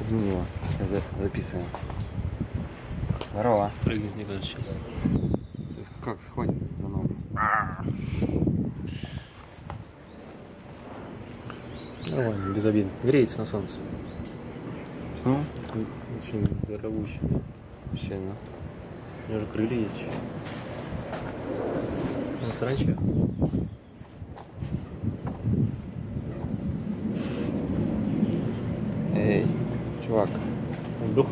Изменила. За- Записываем. Здорово. Прыгнет, мне кажется, сейчас. Как схватит за ногу? Нормально, без обид. Греется на солнце. Ну, Очень дорогущий. вообще, ну. У него же крылья есть еще. Он саранча. Эй, чувак. Дух.